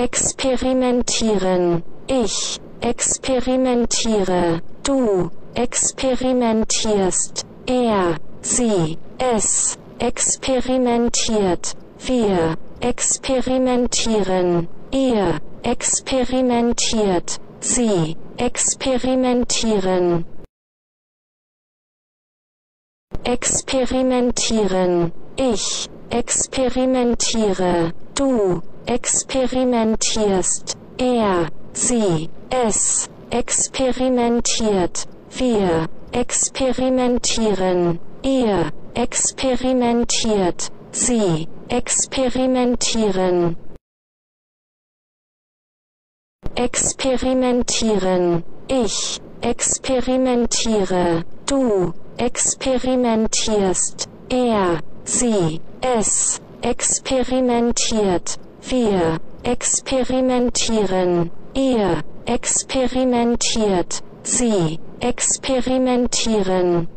experimentieren, ich experimentiere, du experimentierst, er, sie, es experimentiert, wir experimentieren, ihr experimentiert, sie experimentieren. Experimentieren, ich experimentiere, du experimentierst, er, sie, es experimentiert, wir experimentieren, ihr experimentiert, sie experimentieren. Experimentieren, ich experimentiere, du experimentierst, er, sie, es experimentiert, wir experimentieren, ihr experimentiert, sie experimentieren.